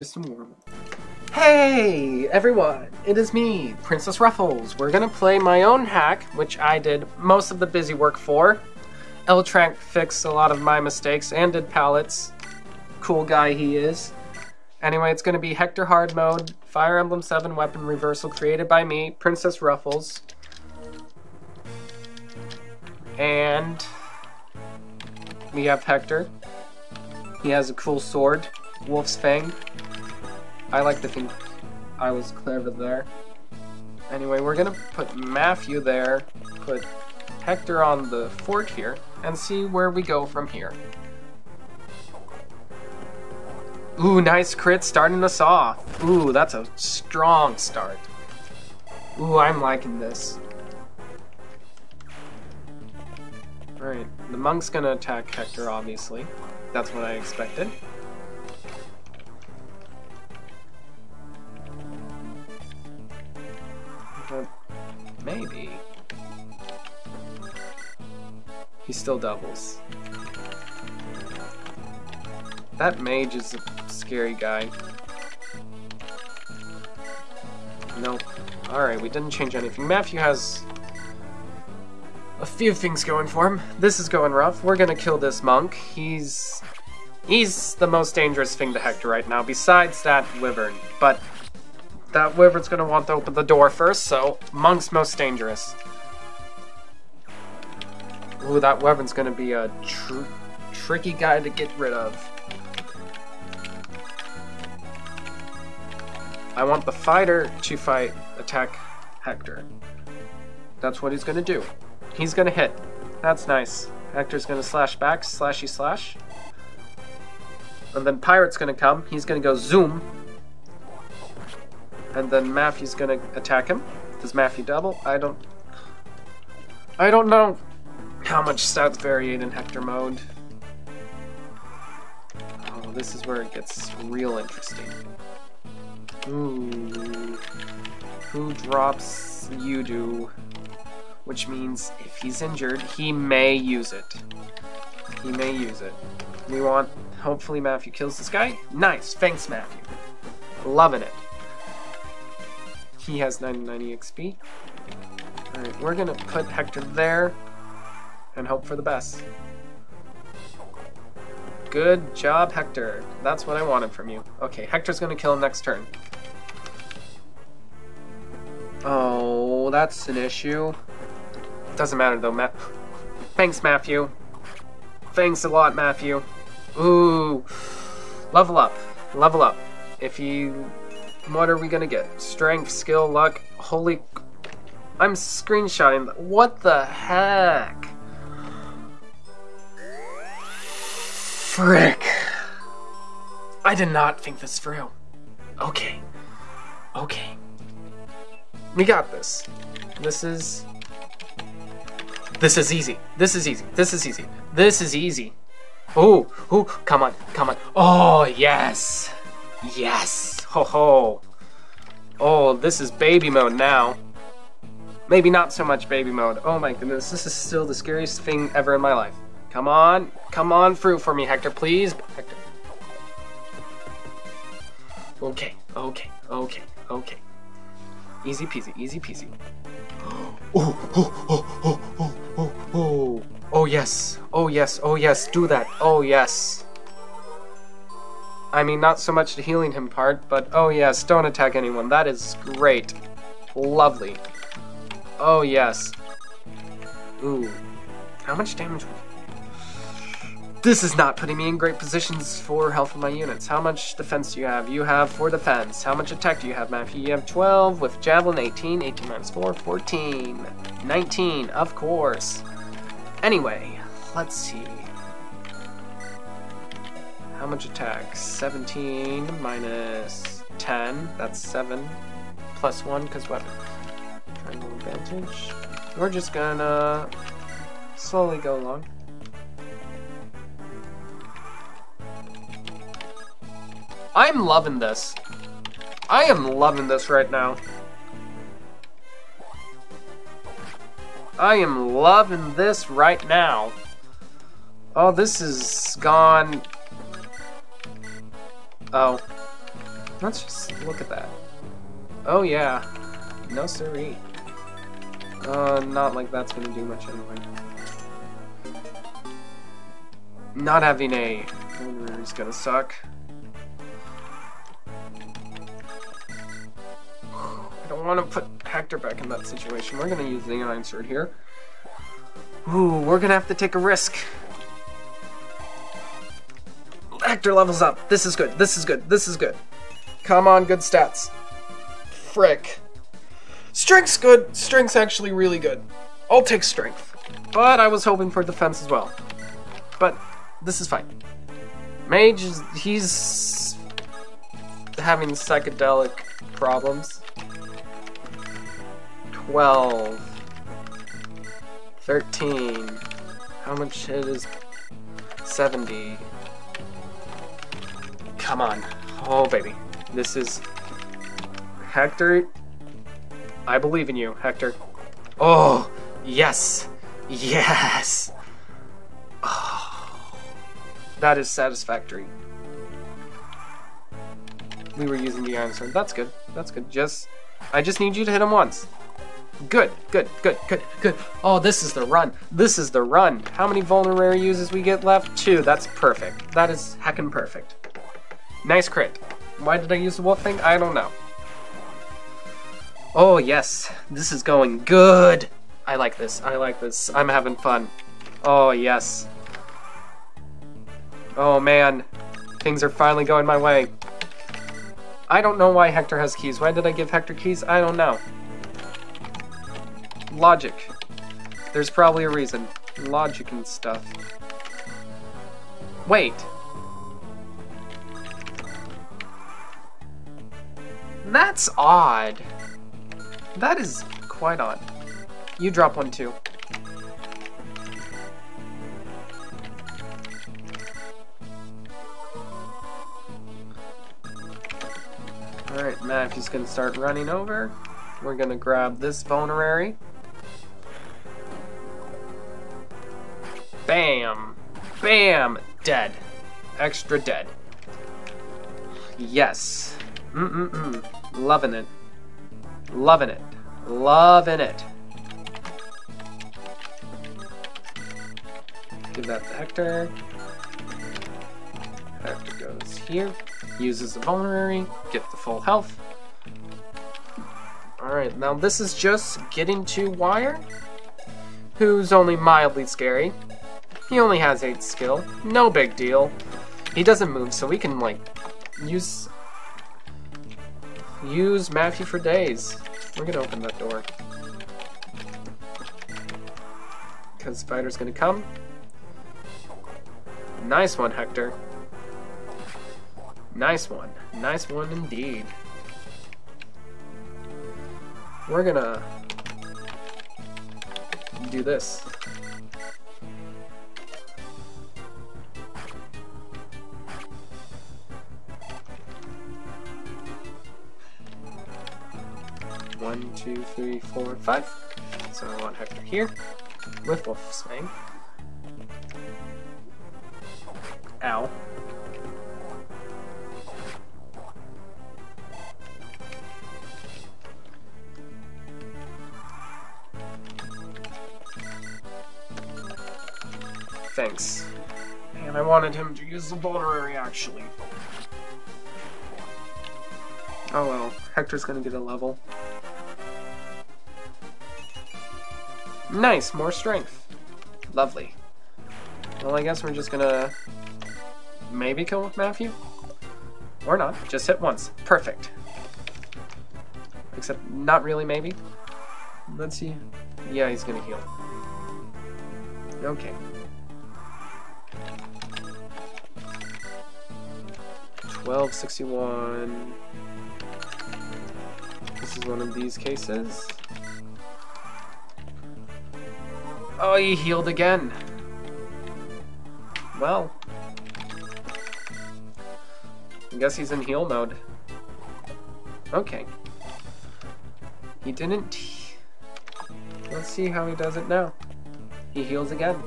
Some warm. Hey everyone, it is me, Princess Ruffles. We're gonna play my own hack, which I did most of the busy work for. Eltrank fixed a lot of my mistakes and did palettes. Cool guy he is. Anyway, it's gonna be Hector Hard Mode, Fire Emblem 7 weapon reversal created by me, Princess Ruffles. And we have Hector. He has a cool sword, Wolf's Fang. I like to think I was clever there. Anyway, we're gonna put Matthew there, put Hector on the fort here, and see where we go from here. Ooh, nice crit starting us off. Ooh, that's a strong start. Ooh, I'm liking this. Alright, the monk's gonna attack Hector, obviously. That's what I expected. Maybe. He still doubles. That mage is a scary guy. Nope. Alright, we didn't change anything. Matthew has a few things going for him. This is going rough. We're gonna kill this monk. He's... He's the most dangerous thing to Hector right now, besides that wyvern. But that wyvern's gonna want to open the door first, so monk's most dangerous. Ooh, that wyvern's gonna be a tr tricky guy to get rid of. I want the fighter to fight, attack Hector. That's what he's gonna do. He's gonna hit. That's nice. Hector's gonna slash back, slashy slash. And then Pirate's gonna come. He's gonna go zoom. And then Matthew's gonna attack him. Does Matthew double? I don't... I don't know how much stats vary in Hector mode. Oh, this is where it gets real interesting. Ooh. Who drops you do? Which means if he's injured, he may use it. He may use it. We want, hopefully Matthew kills this guy. Nice, thanks Matthew. Loving it. He has 990 XP. Alright, we're gonna put Hector there and hope for the best. Good job, Hector. That's what I wanted from you. Okay, Hector's gonna kill him next turn. Oh, that's an issue. Doesn't matter though, Matt. Thanks, Matthew. Thanks a lot, Matthew. Ooh. Level up. Level up. If you... What are we gonna get? Strength, skill, luck. Holy... I'm screenshotting. What the heck? Frick. I did not think this through. Okay. Okay. We got this. This is... This is easy. This is easy. This is easy. This is easy. Oh, oh, come on, come on. Oh, yes. Yes. Ho ho. Oh, this is baby mode now. Maybe not so much baby mode. Oh my goodness, this is still the scariest thing ever in my life. Come on, come on through for me, Hector, please. Hector. Okay, okay, okay, okay. Easy peasy, easy peasy. Oh, oh, oh, oh, oh, oh, oh. Oh yes, oh yes, oh yes, do that. Oh yes. I mean, not so much the healing him part, but oh yes, don't attack anyone. That is great. Lovely. Oh yes. Ooh. How much damage? This is not putting me in great positions for health of my units. How much defense do you have? You have 4 defense. How much attack do you have, Matthew? You have 12 with Javelin, 18. 18 minus 4, 14. 19, of course. Anyway, let's see. How much attack? 17 minus 10. That's 7. Plus 1, because weapon. Triangle advantage. We're just gonna slowly go along. I'm loving this. I am loving this right now. I am loving this right now. Oh, this is gone. Oh. Let's just look at that. Oh yeah. No siree. Uh, not like that's gonna do much anyway. Not having a is gonna suck. I don't want to put Hector back in that situation. We're gonna use the Iron Sword here. Ooh, we're gonna have to take a risk. Hector levels up. This is good. This is good. This is good. Come on, good stats. Frick. Strength's good. Strength's actually really good. I'll take strength. But I was hoping for defense as well. But this is fine. Mage is he's having psychedelic problems. 12 13 How much is 70 Come on. Oh baby. This is Hector I believe in you, Hector. Oh, yes. Yes. Oh, that is satisfactory. We were using the Iron Sword. That's good. That's good. Just, I just need you to hit him once. Good, good, good, good, good. Oh, this is the run. This is the run. How many vulnerary uses we get left? Two. That's perfect. That is heckin' perfect. Nice crit. Why did I use the wolf thing? I don't know. Oh, yes. This is going good. I like this. I like this. I'm having fun. Oh, yes. Oh, man. Things are finally going my way. I don't know why Hector has keys. Why did I give Hector keys? I don't know. Logic. There's probably a reason. Logic and stuff. Wait. That's odd. That is quite odd. You drop one too. Alright, Matthew's gonna start running over. We're gonna grab this vulnerary. Bam! Bam! Dead. Extra dead. Yes. Mm-mm-mm. Loving it. Loving it. Loving it. Give that to Hector. Hector goes here. Uses the vulnerary. Get the full health. Alright, now this is just getting to Wire, who's only mildly scary. He only has 8 skill. No big deal. He doesn't move, so we can, like, use Use Matthew for days. We're gonna open that door. Because Spider's gonna come. Nice one, Hector. Nice one. Nice one indeed. We're gonna do this. One, two, three, four, five. So I want Hector here with Wolf's Fang. Ow. Thanks. And I wanted him to use the vulnerary actually. Oh well, Hector's gonna get a level. Nice, more strength. Lovely. Well, I guess we're just gonna maybe kill with Matthew? Or not, just hit once. Perfect. Except, not really maybe. Let's see. Yeah, he's gonna heal. Okay. Twelve sixty-one. This is one of these cases. Oh, he healed again. Well. I guess he's in heal mode. Okay. He didn't... Let's see how he does it now. He heals again.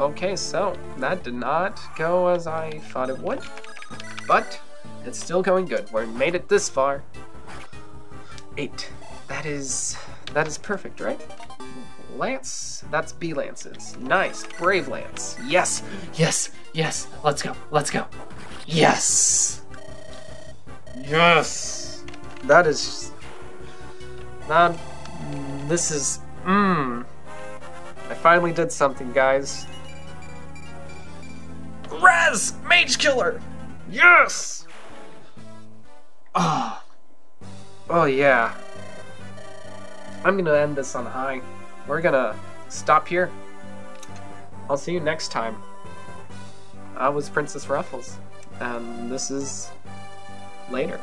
Okay, so that did not go as I thought it would. But It's still going good. We made it this far. Eight. That is that is perfect, right? Lance, that's B Lances. Nice, brave Lance. Yes, yes, yes. Let's go. Let's go. Yes. Yes. That is. That. This is. Mmm. I finally did something, guys. Raz! Mage Killer! Yes! Oh. Oh, yeah. I'm gonna end this on high. We're gonna stop here. I'll see you next time. I was Princess Ruffles, and this is later.